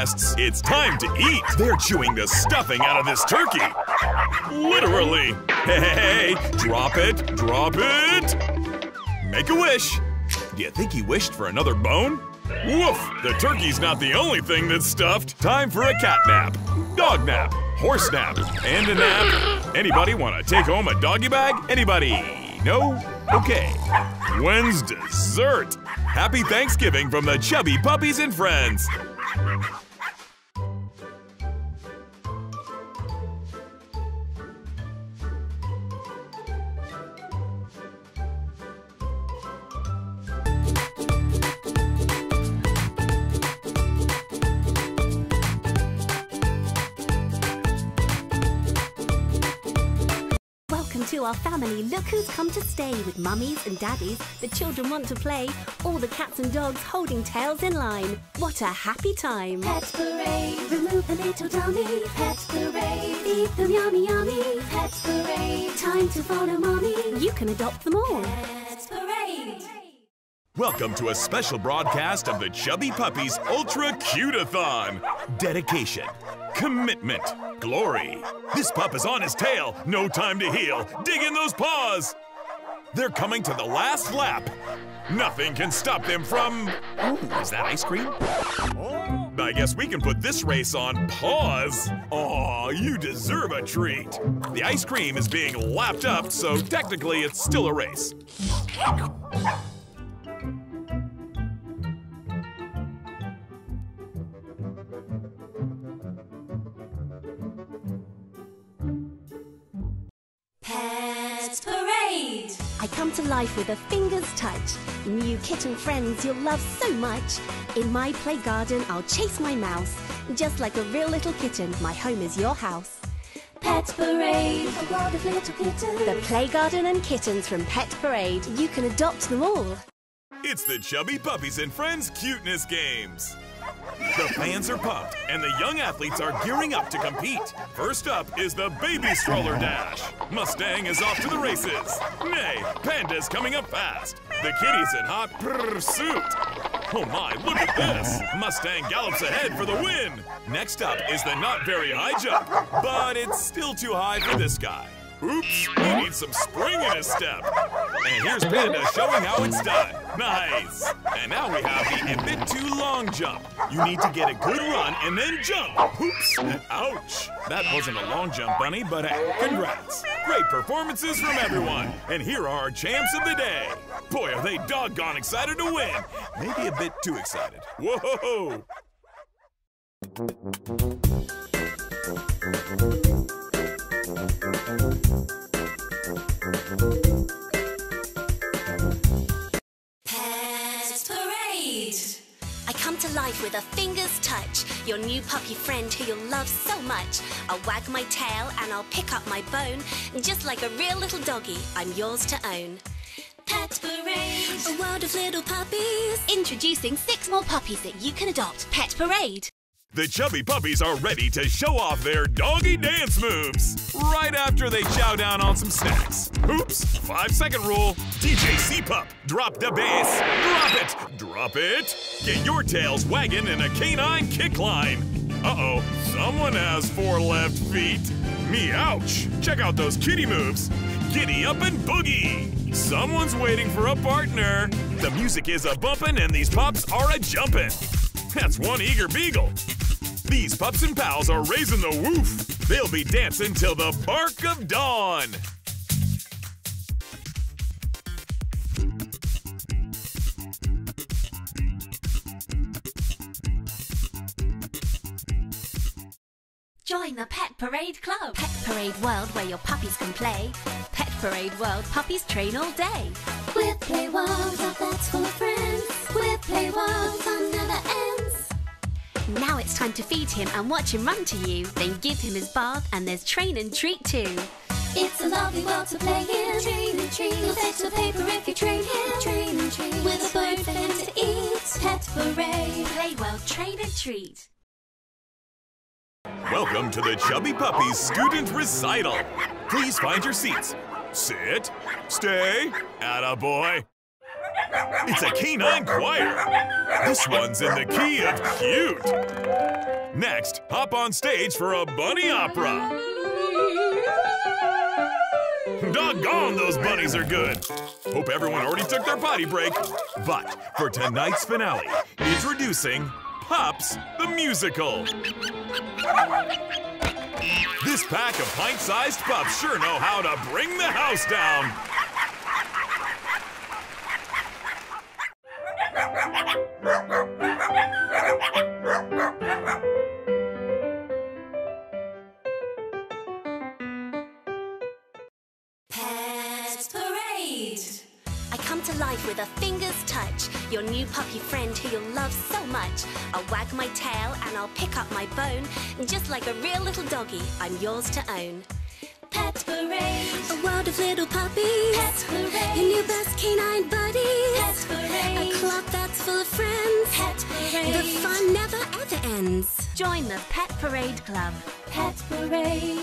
guests, it's time to eat. They're chewing the stuffing out of this turkey. Literally. Hey, drop it, drop it. Make a wish. Do you think he wished for another bone? Woof! The turkey's not the only thing that's stuffed. Time for a cat nap, dog nap, horse nap, and a nap. Anybody want to take home a doggy bag? Anybody? No? Okay. When's dessert? Happy Thanksgiving from the Chubby Puppies and Friends. To our family. Look who's come to stay with mummies and daddies. The children want to play. All the cats and dogs holding tails in line. What a happy time. Pet parade, remove the little dummy. Pet parade, eat them yummy yummy. Pet parade, time to follow mommy. You can adopt them all. Pet parade. Welcome to a special broadcast of the Chubby Puppies Ultra Cute-a-thon. Dedication, commitment, glory. This pup is on his tail. No time to heal. Dig in those paws. They're coming to the last lap. Nothing can stop them from. Ooh, is that ice cream? I guess we can put this race on pause. Aw, you deserve a treat. The ice cream is being lapped up, so technically it's still a race. Come to life with a finger's touch. New kitten friends you'll love so much. In my play garden, I'll chase my mouse. Just like a real little kitten, my home is your house. Pet parade, a world of little kittens. The play garden and kittens from Pet Parade. You can adopt them all. It's the Chubby Puppies and Friends Cuteness Games. The fans are pumped, and the young athletes are gearing up to compete. First up is the Baby Stroller Dash. Mustang is off to the races. Nay, Panda's coming up fast. The kitty's in hot pursuit. Oh my, look at this! Mustang gallops ahead for the win! Next up is the not very high jump, but it's still too high for this guy. Oops, he needs some spring in his step. And here's Panda showing how it's done. Nice. And now we have the a bit too long jump. You need to get a good run and then jump. Oops, ouch. That wasn't a long jump, Bunny, but congrats. Great performances from everyone. And here are our champs of the day. Boy, are they doggone excited to win. Maybe a bit too excited. Whoa! Pet parade. I come to life with a finger's touch. Your new puppy friend who you'll love so much. I'll wag my tail and I'll pick up my bone. Just like a real little doggy, I'm yours to own. Pet parade. A world of little puppies. Introducing six more puppies that you can adopt. Pet Parade. The Chubby Puppies are ready to show off their doggy dance moves right after they chow down on some snacks. Oops, five second rule. DJ C Pup, drop the bass. Drop it, drop it. Get your tails wagging in a canine kick line. Uh oh, someone has four left feet. Me ouch. Check out those kitty moves. Giddy up and boogie. Someone's waiting for a partner. The music is a bumpin' and these pups are a jumpin'. That's one eager beagle. These pups and pals are raising the woof. They'll be dancing till the bark of dawn. Join the Pet Parade Club. Pet Parade World where your puppies can play. Pet Parade World puppies train all day. With Play World, a pet's full of friends. With Play World, fun never ends. Now it's time to feed him and watch him run to you. Then give him his bath and there's train and treat too. It's a lovely world to play in. Train and treat. You'll fetch the paper if you train him. Train and treat. With a bird for him to eat. Pet Parade. Play well, train and treat. Welcome to the Chubby Puppies Student Recital. Please find your seats. Sit, stay, attaboy. It's a canine choir. This one's in the key of cute. Next, hop on stage for a bunny opera. Doggone, those bunnies are good. Hope everyone already took their potty break. But for tonight's finale, introducing Pups the Musical. This pack of pint-sized pups sure know how to bring the house down. With a finger's touch, your new puppy friend who you'll love so much. I'll wag my tail and I'll pick up my bone. Just like a real little doggy, I'm yours to own. Pet Parade. A world of little puppies. Pet Parade. Your new best canine buddies. Pet Parade. A club that's full of friends. Pet Parade. The fun never ever ends. Join the Pet Parade Club. Pet Parade.